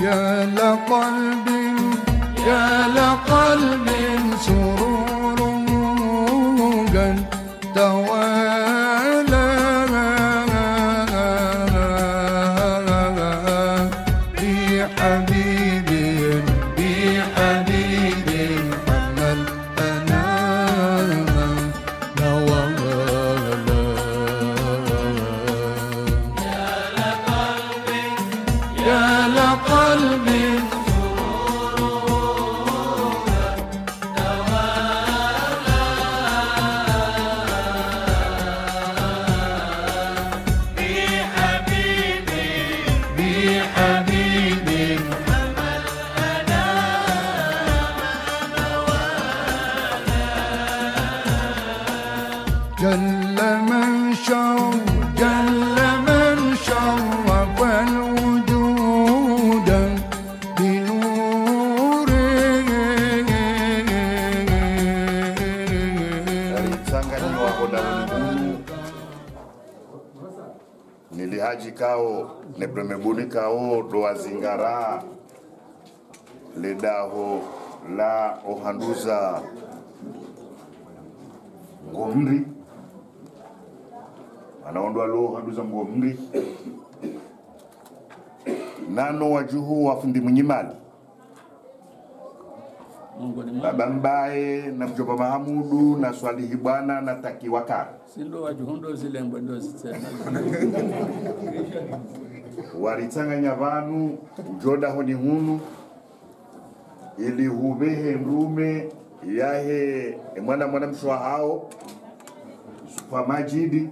يا لقلب يا لقلب سرور. قلبي nilihaji kao nepremebuni kao doazingara ledaho la ohanduza ngomri anaondwa lo ohanduza ngomri nano wajuhu wafundi mwema. Baba mbaye na mjomba mahamudu na swalihi bwana na takiwakara Sindo wajuhundo zile ndo zitena waritsanganya vanu ujodaho ni hunu ili huvehe ndume yahe mwana mwana mshwa hao supa majidi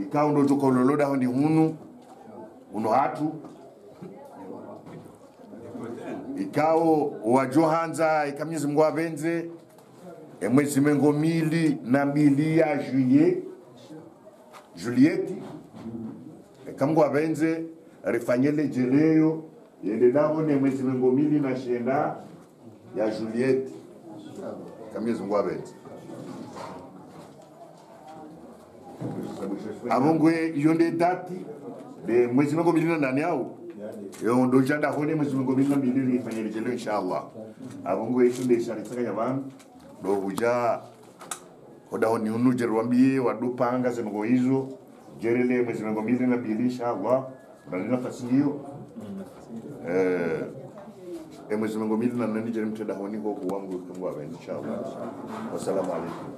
ikao ndo tokololodaho ni hunu uno hatu ikao wajohanza mwa mungu e emwezi mengo mili na mili ya juye julieti kamngu avenze rifanyele jeleyo yendedaho ne mwezi mengo mili na shenda ya julieti kamnyezi mungu avenze avongwe iyo nde dati de mwezi mengo mili na nani au yo ndo janda hone mwezi minga mbili jeleyo inshallah. Avongwe isu nde sharisakanya vanu ndo huja hodaho ni unu jerwambie wadupanga zemengo hizo. Jerele mwezi mengo mbili na mbili inshallah. Unali nafasi hiyo? Eh e mwezi mengo na nani jeri mtenda honi ho kuwangu kangwa ba inshallah. Wassalamu alaikum.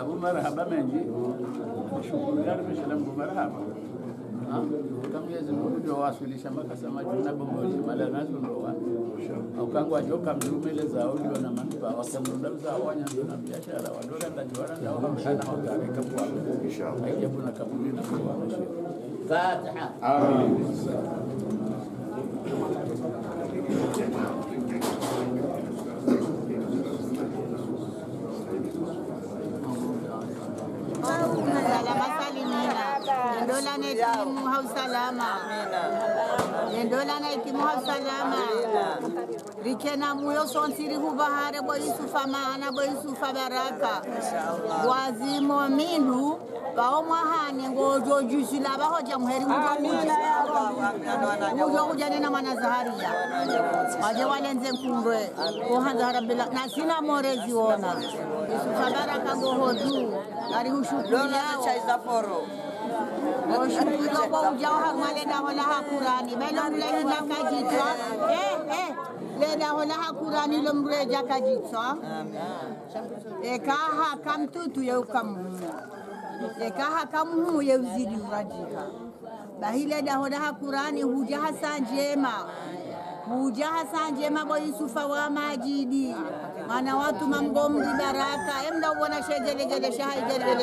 Abu marhaba mengi. Shukuru gani mshalam marhaba. Ah, kama Mwenyezi Mungu ndio wasilisha mpaka sama juna bongo mala nazo ndo wa. Ukangwa joka mdumele za audio na manufaa wakamrunda za wanya na biashara wadola ndajiwana na kabuli wakarika kwa. inshallah Haijabu na kaburi na nendola netimu hausalama nendola netimu hausalama rikena muyo sonsiri huvahare boisufa maana boisufa baraka wazimo mindu vaomwahane ngojojusila vahoja muheri ujo kujanena mwana zaharia. Waje walenze nkundwe kuhanza nasina na sina morezi ona isufa baraka ngohodu. Ari Bersyukur lah jauh hak malah dah wala hak Quran ni. Bila mulai kaji tu. Eh, eh. Le dah wala hak Quran ni lom boleh jaka kaji tu. Eh, kaha kam tu tu ya ukam. Eh, kaha kam hu ya uzidi uradika. Bahila dah wala hak Quran ni hujah sanjema. Huja sanje njema Yusufa wa majidi mana watu mamgomri baraka emdauona shegelegele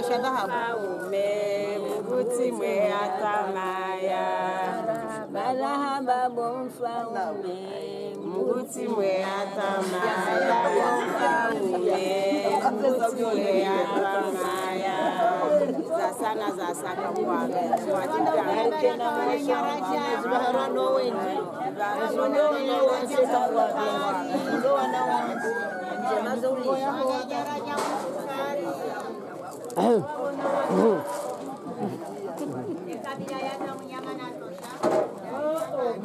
sha dhahabu aume mbuti mwe atamaya bala haba bomfa mfaume mbuti mwe atamaya mfaume mguti mwe atamaya sana zasaka kwake kwaga wajigarikena maisha wengi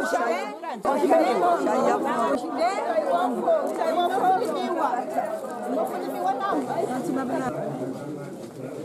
Thank you.